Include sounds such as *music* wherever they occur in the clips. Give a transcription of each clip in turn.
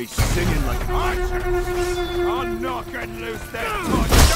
be singing like an archer. I'll knock and loose their tongues.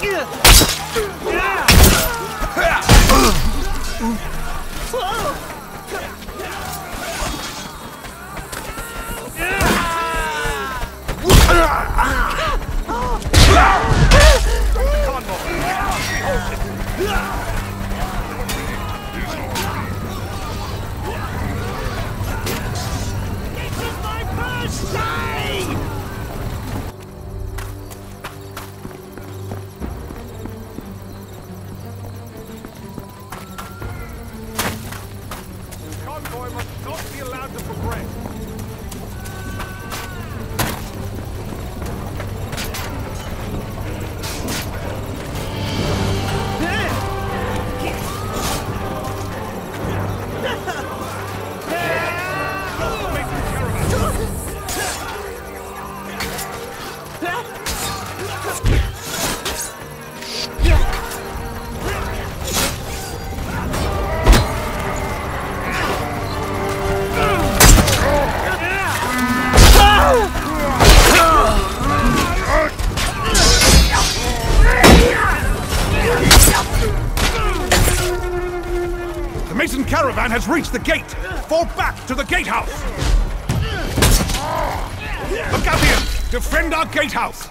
Convoy reached the gate! Fall back to the gatehouse! Battalion, defend our gatehouse!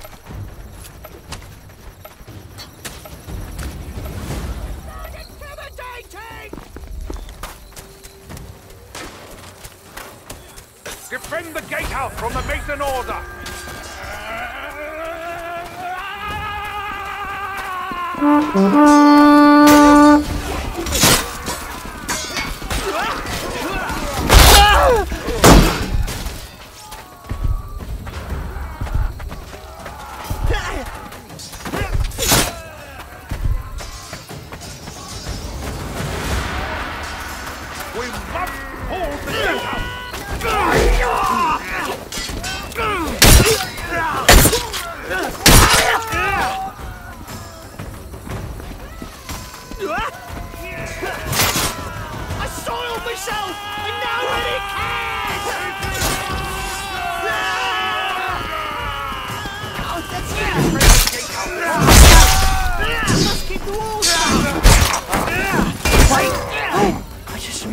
Defend the gatehouse from the Mason order! *laughs* We must hold the out! I soiled myself! And now can!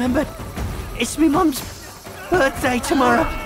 Remembered. It's my mum's birthday tomorrow.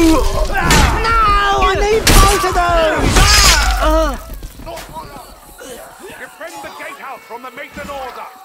No! I need both of those! Defend the gatehouse from the mason order!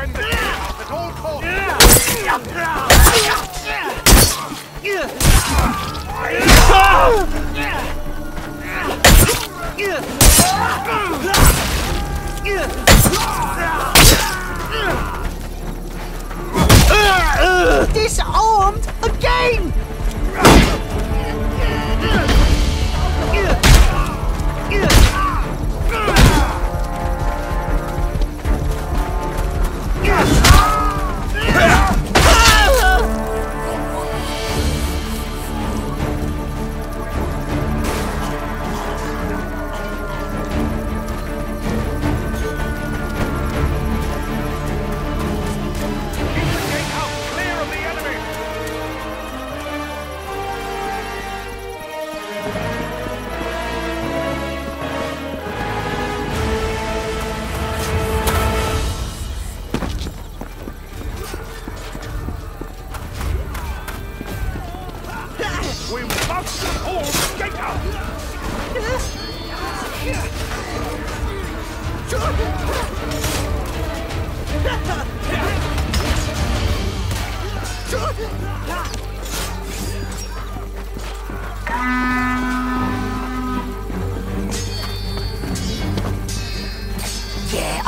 Defend the at all costs! Disarmed again!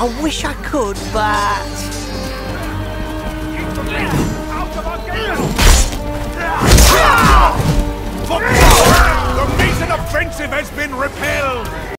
I wish I could, but... The offensive has been repelled!